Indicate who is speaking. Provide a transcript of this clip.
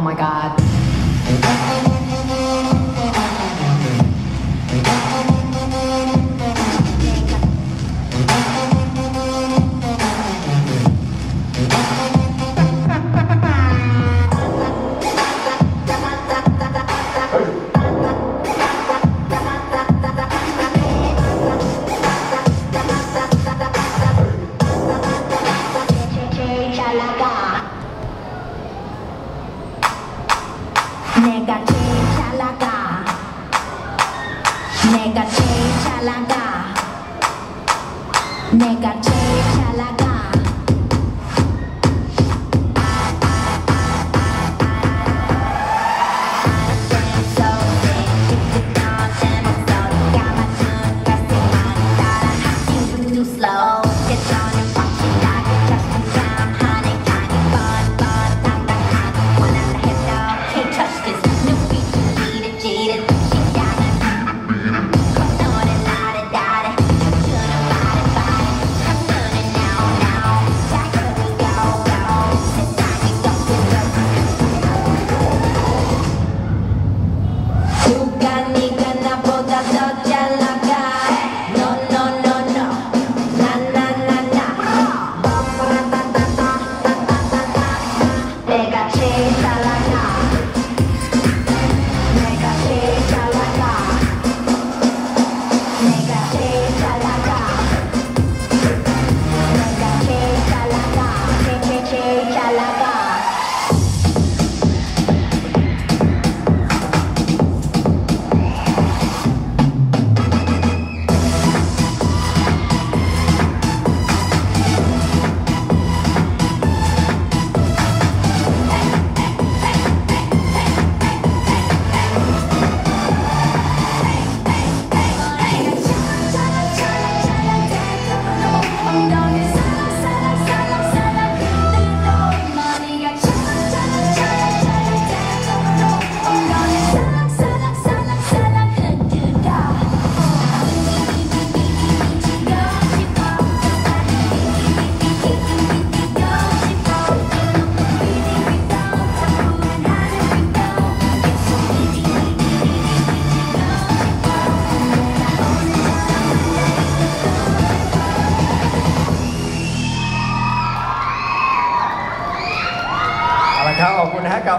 Speaker 1: oh my God.
Speaker 2: 내가 제일 잘 나가. 내가 제일 잘 나가. 내가 제일 잘 Gani, gani. ครับขอบคุณนะครับ